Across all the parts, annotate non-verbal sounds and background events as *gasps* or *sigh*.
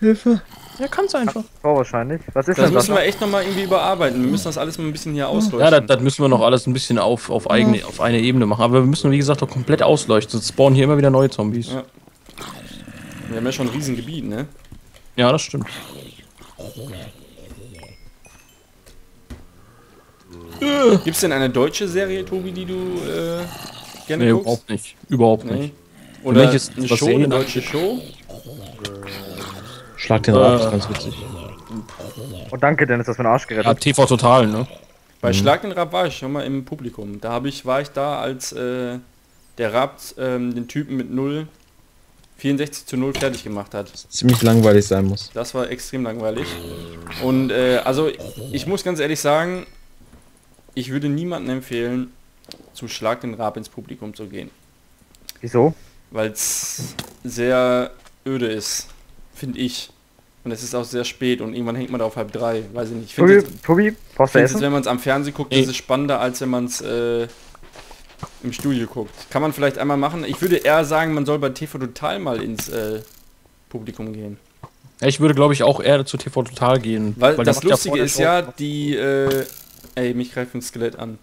Hilfe. Ja, kannst einfach. Tor wahrscheinlich. Was ist Das denn müssen das? wir echt nochmal irgendwie überarbeiten. Wir müssen das alles mal ein bisschen hier ausleuchten. Ja, das, das müssen wir noch alles ein bisschen auf, auf, eigene, auf eine Ebene machen. Aber wir müssen, wie gesagt, doch komplett ausleuchten. Sonst spawnen hier immer wieder neue Zombies. Ja. Wir haben ja schon ein Riesengebiet, ne? Ja, das stimmt. Gibt's denn eine deutsche Serie, Tobi, die du äh, gerne Nee, guckst? überhaupt nicht. Überhaupt Nee. nicht. Oder eine Show, eine Serien deutsche Show? Schlag den. Rauch, ist ganz witzig. Oh, danke, Dennis, dass du den Arsch gerettet Ja, TV Total, ne? Bei Schlag den Rab war ich schon mal im Publikum. Da hab ich, war ich da, als äh, der Rab ähm, den Typen mit 0 64 zu 0 fertig gemacht hat. Ziemlich langweilig sein muss. Das war extrem langweilig. Und äh, also ich muss ganz ehrlich sagen, ich würde niemandem empfehlen, zu Schlag den Rab ins Publikum zu gehen. Wieso? Weil es sehr öde ist, finde ich. Und es ist auch sehr spät und irgendwann hängt man da auf halb drei, weiß ich nicht. Ich finde Tobi, brauchst du Essen? wenn man es am Fernsehen guckt, Nee. ist es spannender, als wenn man es äh, im Studio guckt. Kann man vielleicht einmal machen. Ich würde eher sagen, man soll bei TV Total mal ins äh, Publikum gehen. Ja, ich würde, glaube ich, auch eher zu TV Total gehen. Weil, der das Lustige der ist ja, die... Äh, ey, mich greift ein Skelett an.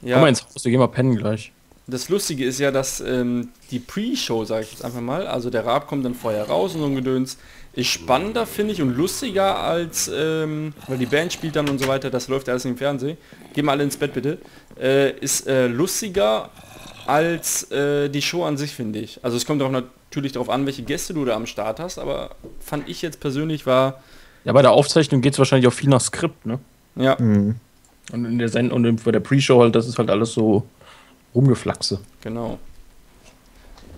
Komm Ja, mal ins Haus, wir gehen mal pennen gleich. das Lustige ist ja, dass ähm, die Pre-Show, sage ich jetzt einfach mal, also der Rab kommt dann vorher raus und so ein Gedöns, ist spannender, finde ich, und lustiger als, ähm, weil die Band spielt dann und so weiter, das läuft alles im Fernsehen. Geh mal alle ins Bett bitte. Äh, ist äh, lustiger als äh, die Show an sich, finde ich. Also es kommt auch natürlich darauf an, welche Gäste du da am Start hast, aber fand ich jetzt persönlich war, Ja, bei der Aufzeichnung geht es wahrscheinlich auch viel nach Skript, ne? ja, Mhm. Und in der Send und bei der Pre-Show halt, das ist halt alles so rumgeflaxe. genau.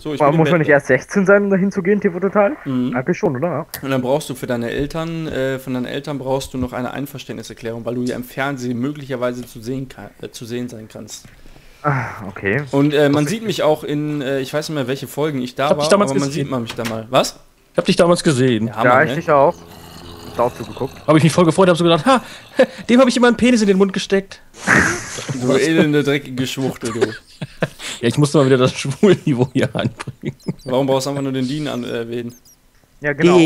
So, ich Aber muss man nicht erst 16 sein, um da hinzugehen, TV Total? Mhm. Eigentlich schon, oder? Ja. Und dann brauchst du für deine Eltern, äh, von deinen Eltern brauchst du noch eine Einverständniserklärung, weil du ja im Fernsehen möglicherweise zu sehen, kann, äh, zu sehen sein kannst. Ah, okay. Und äh, man sieht mich auch in, äh, ich weiß nicht mehr welche Folgen ich da Hab war, aber man gesehen. sieht man mich da mal. Was? Ich hab dich damals gesehen. Hammer, ja, ich ne? dich auch. Hab da auch zugeguckt. Habe ich mich voll gefreut, habe so gedacht, ha, *laughs* dem habe ich immer einen Penis in den Mund gesteckt. *laughs* Du elende, dreckige Schwuchtel, du. Ja, ich musste mal wieder das *laughs* Schwulniveau hier einbringen. Warum brauchst du einfach nur den Dean an, äh, erwähnen? Ja, genau.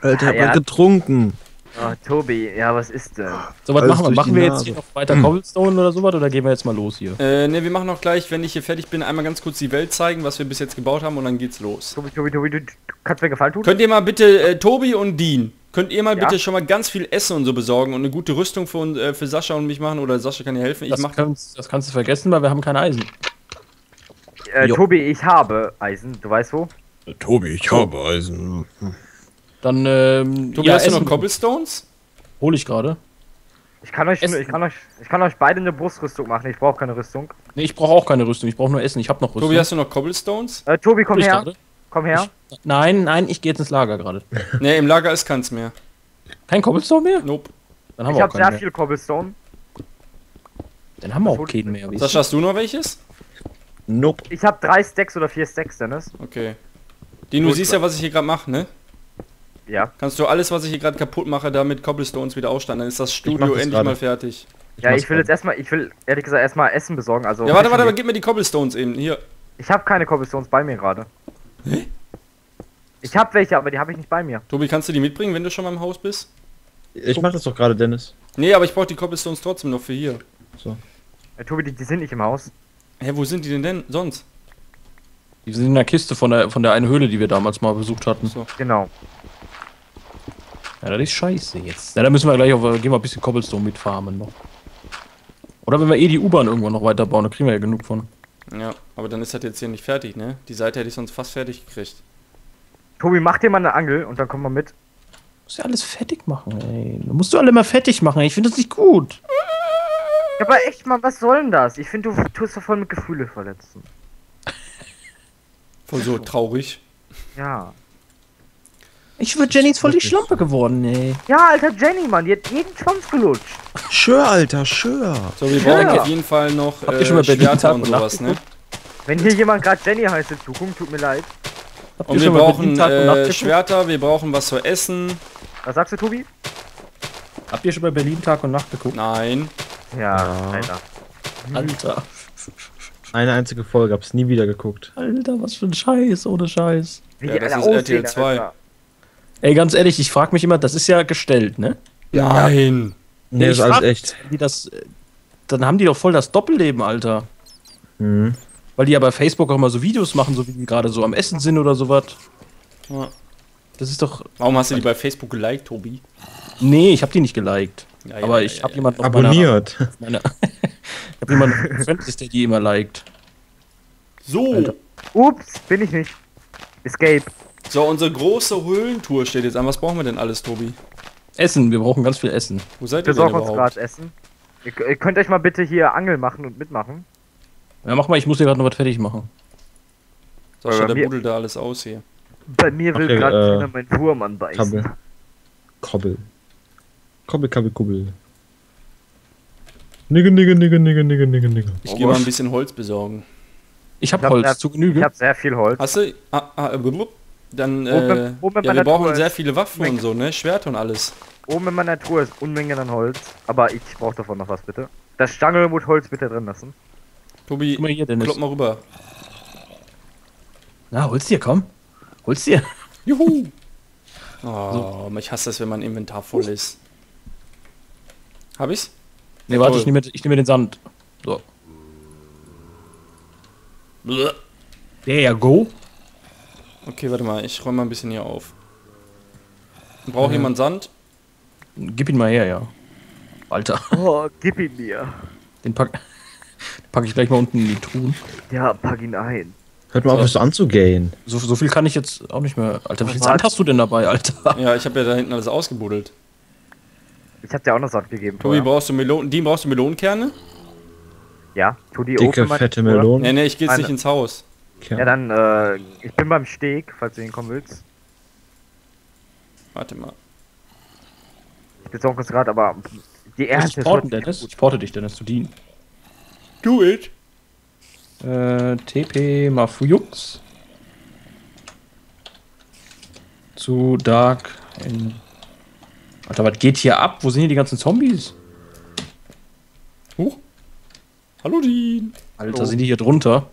Alter, Ah, ja. hab getrunken. Oh, Tobi, ja, was ist denn? So, was Alles machen wir? Machen wir jetzt hier noch weiter Cobblestone oder sowas oder gehen wir jetzt mal los hier? Äh, ne, wir machen auch gleich, wenn ich hier fertig bin, einmal ganz kurz die Welt zeigen, was wir bis jetzt gebaut haben und dann geht's los. Tobi, Tobi, Tobi, du, du kannst mir Gefallen tun? Könnt ihr mal bitte, äh, Tobi und Dean, könnt ihr mal Ja. bitte schon mal ganz viel Essen und so besorgen und eine gute Rüstung für, uns- äh, für Sascha und mich machen oder Sascha kann dir helfen. Ich Das, mach kannst, das kannst du vergessen, weil wir haben kein Eisen. Äh. Tobi, ich habe Eisen, du weißt wo? Tobi, ich habe Eisen. Dann, ähm, Tobi, hast du noch Cobblestones? Hol ich gerade. Ich kann euch, Essen. ich kann euch, ich kann euch beide eine Brustrüstung machen. Ich brauche keine Rüstung. Nee, ich brauche auch keine Rüstung, ich brauche nur Essen, ich habe noch Rüstung. Tobi, hast du noch Cobblestones? Äh, Tobi, komm Hol ich her, gerade? Komm her. Ich, nein, nein, ich gehe jetzt ins Lager gerade. *laughs* ne, im Lager ist keins mehr. Kein Cobblestone mehr? Nope. Dann haben Ich wir auch habe sehr mehr. viel Cobblestone. Dann haben wir auch keinen mehr. Sascha, hast du noch welches? Nope. Ich habe drei Stacks oder vier Stacks, Dennis. Okay. Dean, du siehst ja, was ich hier gerade mache, ne? Ja. Kannst du alles, was ich hier gerade kaputt mache, da mit Cobblestones wieder ausstatten, dann ist das Studio das endlich gerade. mal fertig. Ja, mach's ich will jetzt erstmal, ich will ehrlich gesagt erstmal Essen besorgen. Also Ja, warte, warte, aber gib mir die Cobblestones eben. Hier. Ich habe keine Cobblestones bei mir gerade. Ich habe welche, aber die habe ich nicht bei mir. Tobi, kannst du die mitbringen, wenn du schon mal im Haus bist? Ich mach das doch gerade, Dennis. Nee, aber ich brauche die Cobblestones trotzdem noch für hier. Äh, Tobi, die, die sind nicht im Haus. Hä, wo sind die denn denn sonst? Die sind in der Kiste von der, von der einen Höhle, die wir damals mal besucht hatten. So. Genau. Ja, das ist scheiße jetzt. Ja, da müssen wir gleich auf, gehen wir ein bisschen Cobblestone mitfarmen noch. Oder wenn wir eh die U-Bahn irgendwann noch weiterbauen, da kriegen wir ja genug von. Ja, aber dann ist das jetzt hier nicht fertig, ne? Die Seite hätte ich sonst fast fertig gekriegt. Tobi, mach dir mal eine Angel und dann komm mal mit. Musst ja alles fertig machen, ey. Da musst du alle mal fertig machen, ey. Ich finde das nicht gut. Ja, aber echt mal, was soll denn das? Ich finde, du tust da voll mit Gefühle verletzen. Voll so traurig. Ja. Ich schwör, Jenny ist voll die Schlampe geworden, ey. Ja, alter Jenny, Mann, die hat jeden Schwanz gelutscht. Schör, Alter, schör. So, wir brauchen Ja. auf jeden Fall noch Habt ihr schon mal äh, Berlin Schwerter und sowas, ne? Wenn hier jemand gerade Jenny heißt in Zukunft, tut mir leid. Habt Und ihr wir schon mal brauchen Berlin Tag und Nacht äh, geguckt? Schwerter, wir brauchen was zu essen. Was sagst du, Tobi? Habt ihr schon bei Berlin Tag und Nacht geguckt? Nein. Ja, Ja. Alter. Alter. Eine einzige Folge, hab's nie wieder geguckt. Alter, was für ein Scheiß, ohne Scheiß. Wie Ja, das ist RTL aussehen, 2. Alter. Ey, ganz ehrlich, ich frage mich immer, das ist ja gestellt, ne? Nein. Nee, Ich ist alles frag- echt. Die das, äh, dann haben die doch voll das Doppelleben, Alter. Mhm. Weil die ja bei Facebook auch immer so Videos machen, so wie die gerade so am Essen sind oder sowas. Ja. Das ist doch. Warum hast du die bei Facebook geliked, Tobi? Nee, ich habe die nicht geliked. Ja, ja, aber ich ja, habe ja. jemanden Abonniert. Meiner, *laughs* meiner ich habe jemanden Friendlist, der die immer liked. So. Alter. Ups, bin ich nicht. Escape. So, unsere große Höhlentour steht jetzt an. Was brauchen wir denn alles, Tobi? Essen, wir brauchen ganz viel Essen. Wo seid ihr Wir denn sorgen uns überhaupt? gerade Essen. Ihr, ihr könnt euch mal bitte hier Angel machen und mitmachen. Ja, mach mal, ich muss hier gerade noch was fertig machen. Sascha, der mir- buddelt da alles aus hier. Bei mir will Okay, gerade äh, keiner meinen Wurm anbeißen. Kabbel. Kobbel. Kobbel, kabbel, kubbel. Nigge, nigge, nigge, nigge, nigge, nigge, nigge. Ich Oh, gehe mal ein bisschen Holz besorgen. Ich habe Ich hab Holz sehr- zu Ich Genüge. habe sehr viel Holz. Hast du? Ah, ah, äh, blub. dann, äh, Oben- oben ja, wir brauchen sehr viele Waffen und so, ne? Schwerter und alles. Oben in meiner Truhe ist Unmengen an Holz. Aber ich brauche davon noch was, bitte. Das Stangelmut-Holz bitte drin lassen. Tobi, Guck mal hier, Dennis. klopp mal rüber. Na, hol's dir, komm. Hol's dir. *laughs* Juhu! Oh, ich hasse das, wenn mein Inventar voll ist. Hab ich's? Nee, warte, Toll. ich nehme ich nehme den Sand. So. Bleh. Der go. Okay, warte mal, ich räume mal ein bisschen hier auf. Braucht Äh. jemand Sand? Gib ihn mal her, ja. Alter, Oh, gib ihn mir. den pack, den pack ich gleich mal unten in die Truhen. Ja, pack ihn ein. Hört mal auf, So. es so anzugehen. So, so viel kann ich jetzt auch nicht mehr. Alter, wie viel Was? Sand hast du denn dabei, Alter? Ja, ich habe ja da hinten alles ausgebuddelt. Ich hab dir auch noch Sand gegeben. Tobi, brauchst du Melonen? Die brauchst du Melonenkerne? Ja, tu die Dicke, oben fette meine Truhe. Melone. Nee, nee, ich geh jetzt Eine. nicht ins Haus. Ja, dann, äh, ich bin beim Steg, falls du hinkommen willst. Warte mal. Ich besorge uns gerade, aber die Ich nicht Dennis. gut. Ich porte dich, Dennis, zu dienen. Do it! Äh, TP Mafujux. Zu Dark in. Alter, was geht hier ab? Wo sind hier die ganzen Zombies? Huch. Hallo, Dean. Alter, Hallo. sind die hier drunter?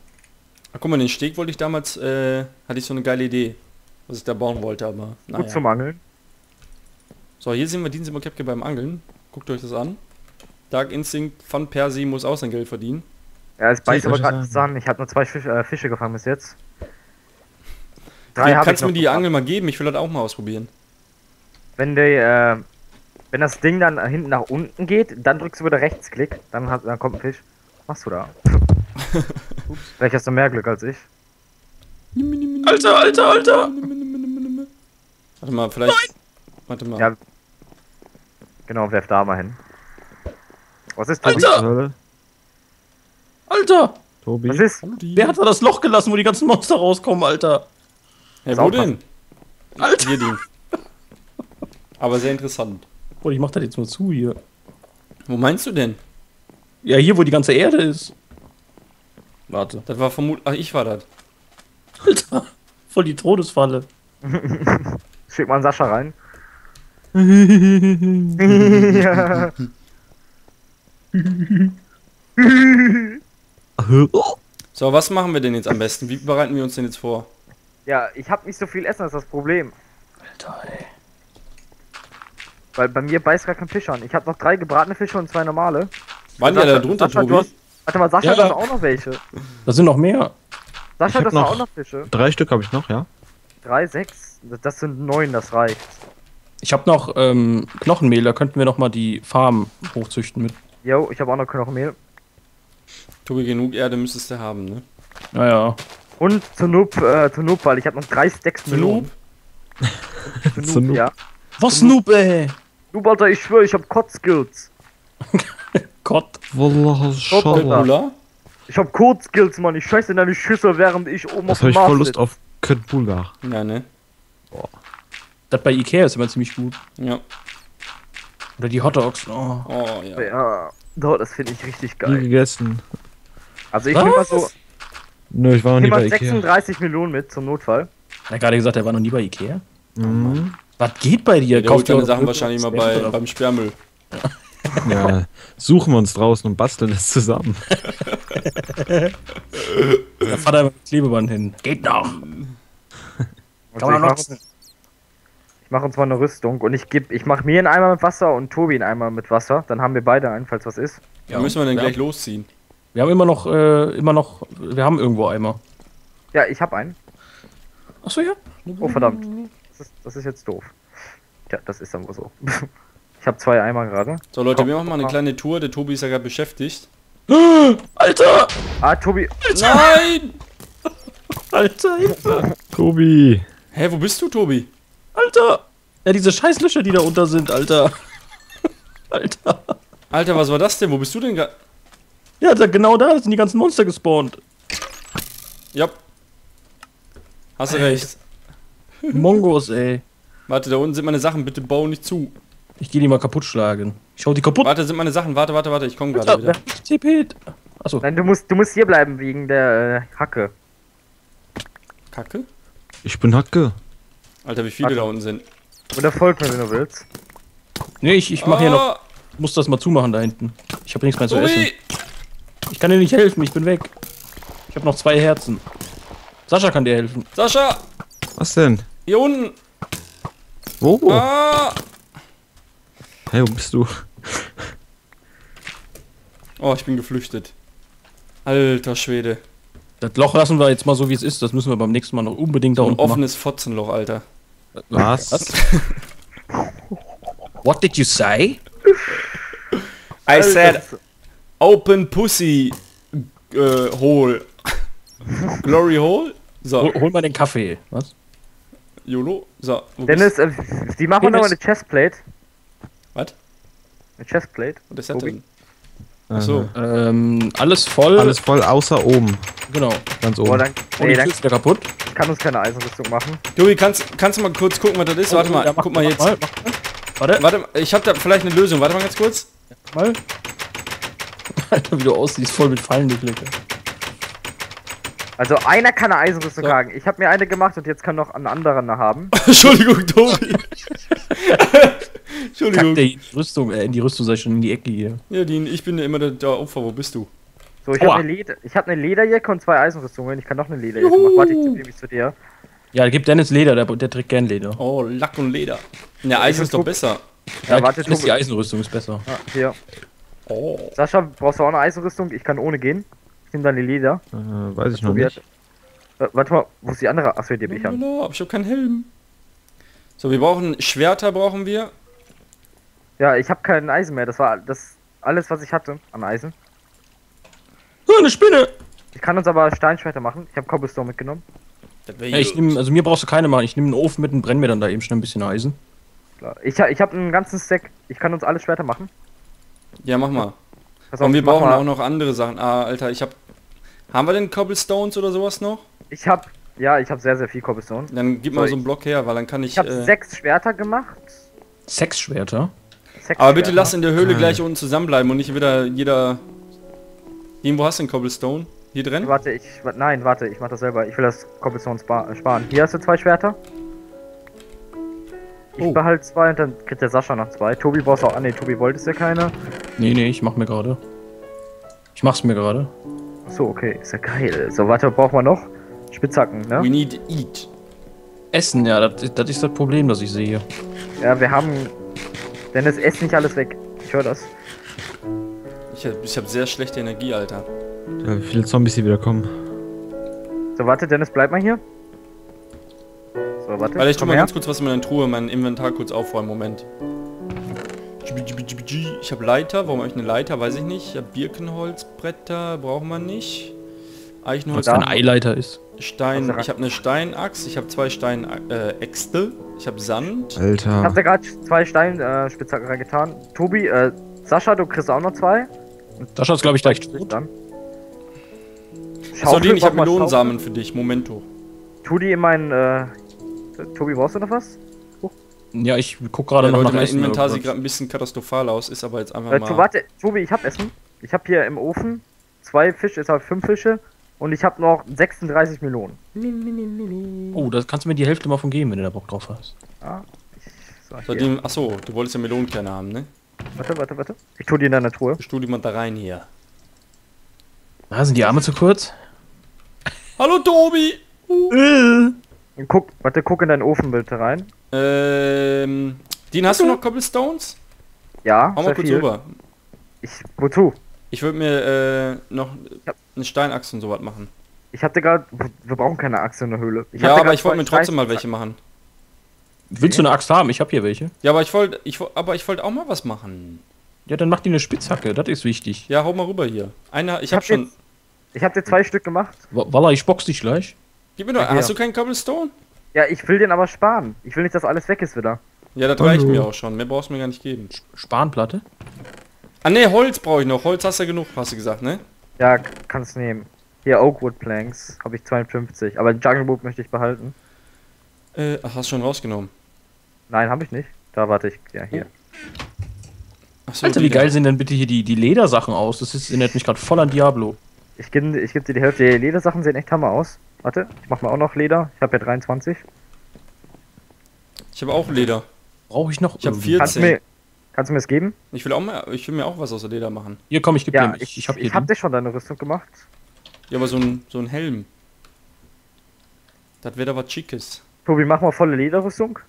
Ach, guck mal, den Steg wollte ich damals, äh, hatte ich so eine geile Idee, was ich da bauen wollte, aber Gut naja. zum Angeln. So, hier sehen wir Dean Simmerkepke beim Angeln. Guckt euch das an. Dark Instinct von Persi muss auch sein Geld verdienen. Ja, es beißt aber gerade an. Ich habe nur zwei Fisch, äh, Fische gefangen bis jetzt. Hey, hab kannst du mir die gefangen. Angel mal geben? Ich will das auch mal ausprobieren. Wenn der, äh, wenn das Ding dann hinten nach unten geht, dann drückst du wieder Rechtsklick, dann, hat, dann kommt ein Fisch. Was machst du da? *laughs* Ups, vielleicht hast du mehr Glück als ich. Alter, Alter, Alter! Warte mal, vielleicht. Warte mal. Ja. Genau, werf da mal hin. Was ist, Tobi? Alter! Alter! Tobi. Was ist? Wer hat da das Loch gelassen, wo die ganzen Monster rauskommen, Alter? Hey, wo denn? Alter! Hier. Aber sehr interessant. Boah, ich mach das jetzt mal zu hier. Wo meinst du denn? Ja, hier, wo die ganze Erde ist. Warte. Das war vermutlich. Ach, ich war das. Alter, voll die Todesfalle. *laughs* Schick mal einen Sascha rein. *laughs* *laughs* ja. *laughs* So, was machen wir denn jetzt am besten? Wie bereiten wir uns denn jetzt vor? ja, ich habe nicht so viel Essen, das ist das Problem. Alter, ey. Weil bei mir beißt gar kein Fisch an. Ich habe noch drei gebratene Fische und zwei normale. Waren ja da drunter, Sascha, du Tobi? hast- Warte mal, Sascha Ja, hat doch auch noch welche. Da sind noch mehr. Sascha, hab doch noch- auch noch Fische. Drei Stück habe ich noch, ja? Drei, sechs? Das- Das sind neun, das reicht. Ich habe noch ähm, Knochenmehl, da könnten wir noch mal die Farm hochzüchten mit. Jo, ich habe auch noch Knochenmehl. Tobi, genug Erde müsstest du haben, ne? Naja. Und zur Noob, äh, zur Noob, weil ich habe noch drei Stacks Zur Noob? *laughs* Zur Zur Noob, Noob. ja. Was Noob, ey? Noob, Alter, ich schwöre, ich habe Kotz-Skills. *laughs* Gott. Wallah. Cooler? Ich habe Kotz-Skills, Mann. Ich scheiße in deine Schüssel, während ich oben Das auf habe dem ich voll Mars Lust auf Köttbulgar. Ja, ne? Das bei Ikea ist immer ziemlich gut. Ja. Oder die Hot Dogs. Oh. Oh, ja. Ja, doch, das finde ich richtig Nie geil. gegessen. Also ich Was? nehme mal so, Nö, ich war noch nie bei mal Ikea. 36 Millionen mit zum Notfall. Er hat gerade gesagt, er war noch nie bei Ikea. Mhm. Was geht bei dir? Holt dir deine Sachen wahrscheinlich mal bei, oder- beim Sperrmüll. *laughs* Ja, suchen wir uns draußen und basteln es zusammen. Da fahrt er mit Klebeband hin. Geht noch. Also Kann man ich noch mache uns mal eine Rüstung und ich gebe, ich mache mir einen Eimer mit Wasser und Tobi einen Eimer mit Wasser. Dann haben wir beide einen, falls was ist. Ja, müssen wir dann ja. gleich losziehen. Wir haben immer noch, äh, immer noch, wir haben irgendwo Eimer. Ja, ich habe einen. Achso, ja. Oh verdammt. Das ist, das ist jetzt doof. Tja, das ist dann wohl so. *laughs* ich habe zwei Eimer gerade. So Leute, Komm, wir machen mal eine komm. kleine Tour. Der Tobi ist ja gerade beschäftigt. *gasps* Alter! Ah, Tobi. Nein! Alter, Hilfe! *laughs* Tobi. Hä, wo bist du, Tobi? Alter! Ja, diese Scheißlöcher, die da unter sind, Alter. *laughs* Alter. Alter, was war das denn? Wo bist du denn gerade? Ja, da, genau da sind die ganzen Monster gespawnt. Ja. Hast du recht. Mongos, ey. Warte, da unten sind meine Sachen. Bitte bau nicht zu. Ich geh die mal kaputt schlagen. Ich hau die kaputt. Warte, sind meine Sachen. Warte, warte, warte. Ich komme gerade wieder. TP't? Achso. Nein, du musst, du musst hier bleiben wegen der äh, Hacke. Kacke? Ich bin Hacke. Alter, wie viele Warte. da unten sind. Oder folg mir, wenn du willst. Nee, ich, ich mach hier noch. Ah, Muss das mal zumachen da hinten. Ich habe nichts mehr zu essen. Tobi! Ich kann dir nicht helfen, ich bin weg. Ich habe noch zwei Herzen. Sascha kann dir helfen. Sascha! Was denn? Hier unten! Wo? Ah! Hey, wo bist du? Oh, ich bin geflüchtet. Alter Schwede. Das Loch lassen wir jetzt mal so wie es ist. Das müssen wir beim nächsten Mal noch unbedingt da Ein unten machen. offenes Fotzenloch, Alter. Was? *laughs* What did you say? I said open pussy äh, hole. Glory hole? So, Hol, hol mal den Kaffee. Was? YOLO. So, wo Dennis, äh, die machen Dennis. noch eine Chestplate. Was? Eine Chestplate. Was ist das denn? Achso. Ähm, alles voll. Alles voll außer oben. Genau. Ganz Boah, oben. dann, Oh, nee, die dann Tür ist wieder kaputt. Kann uns keine Eisenrüstung machen. Tobi, kannst, kannst du mal kurz gucken, was das ist? Warte Oh, mal, ja, mach- guck mal mach jetzt. Mal. Warte, Warte, mal, ich hab da vielleicht eine Lösung. Warte mal ganz kurz. mal. *laughs* Alter, wie du aussiehst, voll mit Fallen, die Blicke. Also einer kann eine Eisenrüstung So. tragen. Ich habe mir eine gemacht und jetzt kann noch ein anderer eine haben. *laughs* Entschuldigung, Tobi. *laughs* Entschuldigung. der in die Rüstung, äh, in die Rüstung, ich schon, in die Ecke hier. Ja, Dean, ich bin ja immer der, der Opfer. Wo bist du? So, ich habe eine, Leder, ich hab eine Lederjacke und zwei Eisenrüstungen. Ich kann noch eine Lederjacke machen. Warte, ich tippe nämlich zu dir. Ja, gib Dennis Leder, der, der trägt gern Leder. Oh, Lack und Leder. Ja, Eisen ist doch besser. Ja, warte, Dennis, die Tobi. Eisenrüstung ist besser. Ah, hier. Oh. Sascha, brauchst du auch eine Eisenrüstung? Ich kann ohne gehen. Ich nehme deine Leder. Äh, weiß ich noch Tobi nicht. Äh, warte mal, wo ist die andere? Achso, die hab ich an. Aber ich hab keinen Helm. So, wir brauchen Schwerter, brauchen wir. Ja, ich habe kein Eisen mehr. Das war das alles, was ich hatte an Eisen. Oh, eine Spinne! Ich kann uns aber Steinschwerter machen. Ich habe Cobblestone mitgenommen. Ja, ich nehm, also mir brauchst du keine machen. Ich nehme einen Ofen mit und brenn mir dann da eben schnell ein bisschen Eisen. Klar. Ich, ich habe einen ganzen Stack. Ich kann uns alle Schwerter machen. Ja, mach mal. Pass Und wir brauchen mal. auch noch andere Sachen. Ah, Alter, ich hab. Haben wir denn Cobblestones oder sowas noch? Ich habe ja, ich habe sehr, sehr viel Cobblestone. Dann gib So, mal so ich- einen Block her, weil dann kann ich. Ich habe äh, sechs Schwerter gemacht. Sexschwerter. Sechs aber bitte Schwerter. lass in der Höhle Ah. gleich unten zusammenbleiben und nicht wieder jeder. Dean, wo hast du den Cobblestone? Hier drin? Warte, ich. Nein, warte, ich mach das selber. Ich will das Cobblestone spa sparen. Hier hast du zwei Schwerter. Ich Oh. behalte zwei und dann kriegt der Sascha noch zwei. Tobi brauchst auch. Ah, nee, Tobi wolltest ja keine. Nee, nee, ich mach mir gerade. Ich mach's mir gerade. Achso, okay, ist ja geil. So, warte, brauchen wir noch? Spitzhacken, ne? We need eat. Essen, ja, das, das ist das Problem, das ich sehe. Ja, wir haben. Dennis, ess nicht alles weg. Ich höre das. Ich hab, ich hab sehr schlechte Energie, Alter. Ja, wie viele Zombies hier wieder kommen. So, warte, Dennis, bleib mal hier. So, warte. Warte, ich tu mal her. ganz kurz was in meiner Truhe, mein Inventar kurz aufräumen. Moment. Ich habe Leiter. Warum habe ich eine Leiter? Weiß ich nicht. Ich habe Birkenholzbretter. Brauchen wir nicht. Eichenholz. Da- Ein Eileiter ist. Stein. Ich habe eine Steinachs. Ich habe zwei Steinäxte. ich habe Sand. Ich hab Alter. da gerade zwei Steinspitzhacken äh, reingetan. Tobi, äh, Sascha, du kriegst auch noch zwei. Sascha ist, glaube ich, gleich. Dann. So, Dean, ich habe Melonensamen für dich. Momento. Schaufel. Tu die in meinen, äh, Tobi, brauchst du noch was? Ja, ich guck gerade Ja, noch Leute, nach mein Essen. Inventar sieht gerade ein bisschen katastrophal aus. Ist aber jetzt einfach Äh, tu, mal... warte, Tobi, ich hab Essen. Ich hab hier im Ofen zwei Fische, habe ich fünf Fische. Und ich habe noch 36 Melonen. Oh, da kannst du mir die Hälfte mal von geben, wenn du da Bock drauf hast. Ja, ich, hier. Dean, achso, du wolltest ja Melonenkerne haben, ne? Warte, warte, warte. Ich tu die in deiner Truhe. Stuhl die mal da rein hier. Ah, sind die Arme zu kurz? Hallo, Tobi! Guck, warte, guck in dein Ofen bitte rein. Ähm, Dean, hast du noch Cobblestones? Ja, Hau mal kurz viel. rüber. Ich, wozu? Ich würde mir äh, noch eine Steinachse und sowas machen. Ich hatte gerade, wir brauchen keine Axt in der Höhle. Ich ja, aber ich wollte mir trotzdem mal welche machen. Willst du eine Axt haben? Ich habe hier welche. Ja, aber ich wollte, ich, aber ich wollte auch mal was machen. Ja, dann mach die eine Spitzhacke, das ist wichtig. Ja, hau mal rüber hier. Einer, ich Ich hab hab schon. jetzt- Ich habe dir zwei Stück gemacht. Wa- Walla, ich box dich gleich. Gib mir doch. Ja. Hast du keinen Cobblestone? Ja, ich will den aber sparen. Ich will nicht, dass alles weg ist wieder. Ja, das Hallo. reicht mir auch schon. Mehr brauchst du mir gar nicht geben. Spanplatte? Ah ne, Holz brauche ich noch. Holz hast du ja genug, hast du gesagt, ne? Ja, kannst nehmen. Hier, Oakwood Planks, habe ich 52. Aber den Jungle Book möchte ich behalten. Äh, ach, hast schon rausgenommen. Nein, habe ich nicht. Da warte ich. Ja, hier. Achso, Alter, wie geil sehen denn bitte hier die, die Ledersachen aus? Das ist, erinnert mich gerade voll an Diablo. Ich gebe ich geb dir die Hälfte. Die Ledersachen sehen echt hammer aus. Warte, ich mach mal auch noch Leder. Ich habe ja 23. Ich habe auch Leder. Brauche ich noch? Ich hab irgendwie? vier- Kannst du 14. mir, kannst du mir es geben? Ich will auch mal, ich will mir auch was aus der Leder machen. Hier, komm, ich gebe Ja, dir. ich, Ich, ich ich, hab dir schon deine Rüstung gemacht. Ja, aber so ein, so ein Helm. Das wäre da was Schickes. Tobi, mach mal volle Lederrüstung.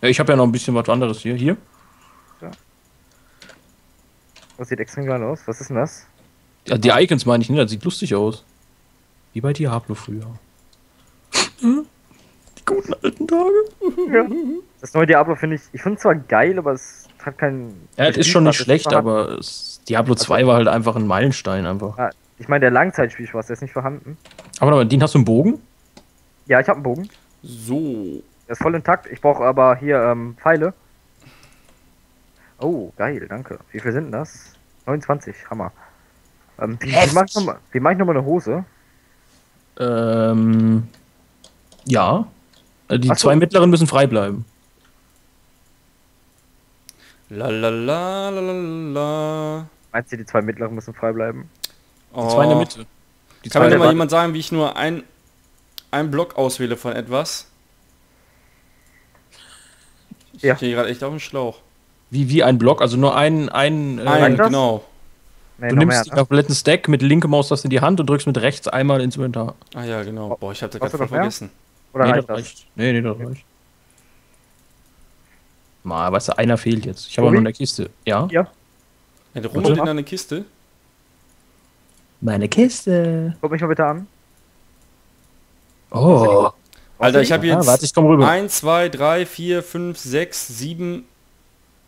Ja, ich habe ja noch ein bisschen was anderes hier. Hier? Das sieht extrem geil aus. Was ist denn das? Ja, die Icons meine ich nicht, das sieht lustig aus. Wie bei Diablo früher. *laughs* Die guten alten Tage. *laughs* Das neue Diablo finde ich, ich finde es zwar geil, aber es hat keinen. Ja, es ist schon nicht schlecht, aber es, Diablo Also 2 war halt einfach ein Meilenstein einfach. Ah, ich meine, der Langzeitspielspaß, der ist nicht vorhanden. Aber den hast du einen Bogen? Ja, ich habe einen Bogen. So. Der ist voll intakt. Ich brauche aber hier ähm, Pfeile. Oh, geil, danke. Wie viel sind denn das? 29, Hammer. Ähm, wie, wie mach ich nochmal mach ich noch mal eine Hose? Ähm. Ja. Äh, Die so. zwei mittleren müssen frei bleiben. La la la la la la. Meinst du, die zwei mittleren müssen frei bleiben? Oh. Die zwei in der Mitte. Die Kann zwei mir mal jemand sagen, wie ich nur ein, einen Block auswähle von etwas? Ich Ja. stehe gerade echt auf dem Schlauch. Wie, wie ein Block, also nur ein. ein äh, Ein, das? genau. Nee, du nimmst mehr, den ne? kompletten Stack mit linke Maustaste in die Hand und drückst mit rechts einmal ins Inventar. Ah ja, genau. Boah, ich hab Brauchst gerade voll vergessen. Oder nee, reicht das reicht. Nee, nee, das reicht. Mal, weißt du, einer fehlt jetzt. Ich habe auch noch eine Kiste. Ja? Ja. Warte. rummelt in eine Kiste. Meine Kiste. Guck mich mal bitte an. Oh. Alter, ich habe jetzt warte, ich komm rüber. 1, 2, 3, 4, 5, 6, 7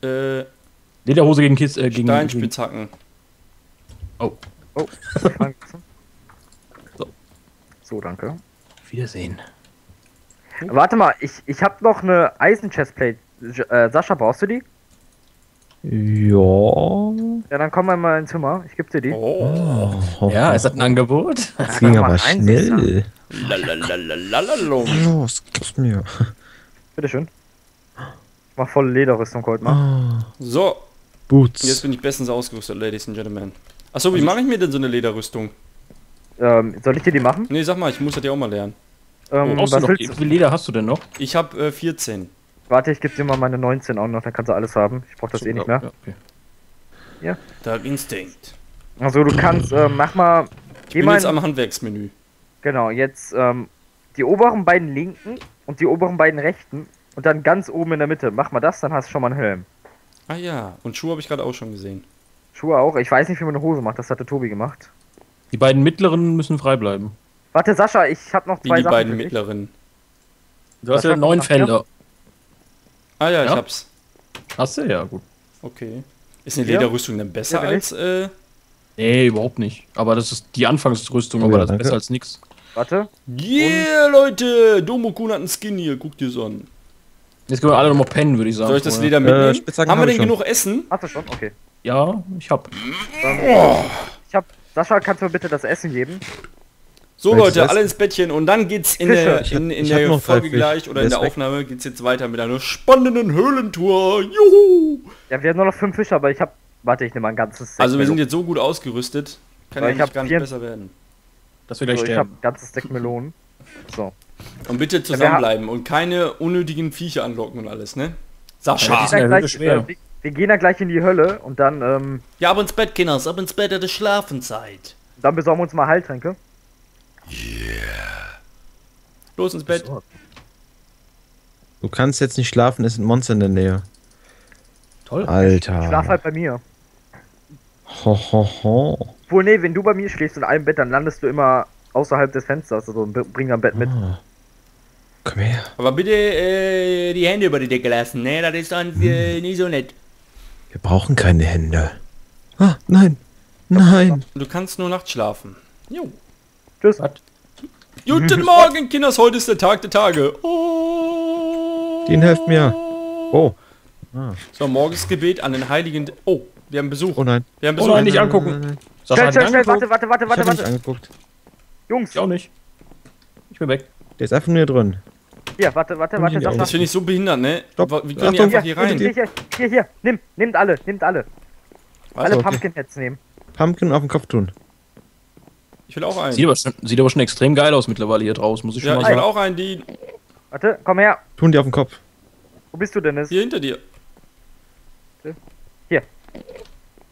äh, Lederhose gegen Kiste. Äh, gegen, Steinspitzhacken. Oh, fang- *laughs* So. so, danke. Wiedersehen. Warte mal, ich, ich habe noch eine Eisen-Chestplate. Äh, Sascha, brauchst du die? Ja. Ja, dann komm mal ins Zimmer. Ich geb dir die. Oh. Ja, ist das ein Angebot? Das ging aber schnell. Los, gib's mir. Bitteschön. Ich mach volle Lederrüstung heute mal. Ah, So, jetzt Boots. bin ich bestens ausgerüstet, Ladies and Gentlemen. Achso, wie mache ich mir denn so eine Lederrüstung? Ähm, soll ich dir die machen? Nee, sag mal, ich muss das ja auch mal lernen. Ähm, du was noch, willst wie du? viel Leder hast du denn noch? Ich habe äh, 14. Warte, ich geb dir mal meine 19 auch noch, dann kannst du alles haben. Ich brauch das eh nicht mehr. Ja, okay. Dark Instinct. Also du kannst, ähm, mach mal. Ich Geh bin mal jetzt am Handwerksmenü. Genau, jetzt ähm, die oberen beiden linken und die oberen beiden rechten und dann ganz oben in der Mitte. Mach mal das, dann hast du schon mal einen Helm. Ah ja, und Schuhe habe ich gerade auch schon gesehen. Schuhe auch. Ich weiß nicht, wie man eine Hose macht. Das hatte Tobi gemacht. Die beiden mittleren müssen frei bleiben. Warte, Sascha, ich hab noch Wie zwei die Sachen beiden für dich. mittleren. Du hast ja neun Felder. Ah ja, ich Ja? hab's. Hast du? Ja, gut. Okay. Ist eine Ja. Lederrüstung denn besser Ja, als äh, Nee, überhaupt nicht. Aber das ist die Anfangsrüstung, Oh aber ja, das ist besser als nix. Warte. Yeah, Leute! Domokun hat einen Skin hier, guckt dir's an. Jetzt können wir alle nochmal pennen, würde ich sagen. Soll ich das. Leder mitnehmen? Äh, Spitzhacken Haben wir denn ich schon. genug Essen? Hast du schon? Okay. Ja, ich hab. Ähm, Ich hab. Sascha, kannst du mir bitte das Essen geben? So Leute, alle ins Bettchen und dann geht's in der, in, in der Folge gleich oder Der in der weg. Aufnahme geht's jetzt weiter mit einer spannenden Höhlentour. Juhu! Ja, wir haben nur noch fünf Fische, aber ich hab. Warte, ich nehme mal ein ganzes Stack Also wir sind jetzt so gut ausgerüstet, kann Weil ja gar nicht besser werden. Dass wir gleich so, ich hab sterben. ein ganzes Stack Melonen. So. Und bitte zusammenbleiben und keine unnötigen Viecher anlocken und alles, ne? Sascha! ja gleich, Höhle schwer. äh, wir, wir gehen ja gleich in die Hölle und dann, ähm, Ja, ab ins Bett, Kinders, ab ins Bett, es ist Schlafenzeit. dann besorgen wir uns mal Heiltränke. Los ins Bett. Du kannst jetzt nicht schlafen, es sind Monster in der Nähe. Toll. Alter. Schlaf halt bei mir. Ho, ho, ho. Wohl, nee, wenn du bei mir schläfst in einem Bett, dann landest du immer außerhalb des Fensters. Also bring dein Bett mit. Ah. Komm her. Aber bitte äh, die Hände über die Decke lassen, ne? Das ist sonst äh, nicht so nett. Wir brauchen keine Hände. Ah, nein. Nein. Du kannst nur nachts schlafen. Jo. Tschüss. Was? Guten *laughs* Morgen, Kinders, heute ist der Tag der Tage. Oh. Den helft mir. Oh. Ah. So, Morgensgebet an den Heiligen... Oh, wir haben Besuch. Oh nein. Wir haben Oh Besuch. nein, nicht angucken. Schnell, schnell, schnell, warte, warte, Ich warte, warte, nicht warte. angeguckt. Jungs, Ich auch nicht. Ich bin weg. Der ist einfach nur hier drin. hier, warte, warte, warte. Das Sascha. finde ich so behindert, ne? Stopp. Wie können die Achtung. einfach hier rein? Hier, hier, hier, hier, nimm, nehmt alle, nehmt alle. alle okay. Pumpkin-Heads nehmen. Pumpkin auf den Kopf tun. Ich will auch einen. Sieht aber, schon, sieht aber schon extrem geil aus mittlerweile hier draußen, muss ich schon Ja, mal ich will sagen. auch einen, die Warte, komm her. Tun die auf den Kopf. Wo bist du denn? Ist? hier hinter dir.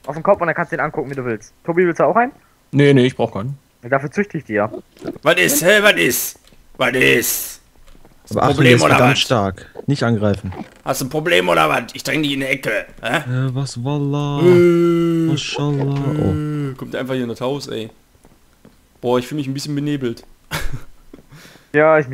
Auf den Kopf und dann kannst du den angucken, wie du willst. Tobi, willst du auch einen? Nee, nee, ich brauch keinen. Dafür züchte ich die ja. Was ist, hä? Was ist? Was ist? Aber Achtung, Problem ist oder verdammt was? stark. Nicht angreifen. Hast du ein Problem oder was? Ich dränge dich in die Ecke. Hä? Äh, was Wallah. Äh, Mashallah. Oh. äh, Kommt einfach hier in das Haus, ey. Boah, ich fühle mich ein bisschen benebelt. Ja, ich